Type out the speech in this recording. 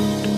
Bye.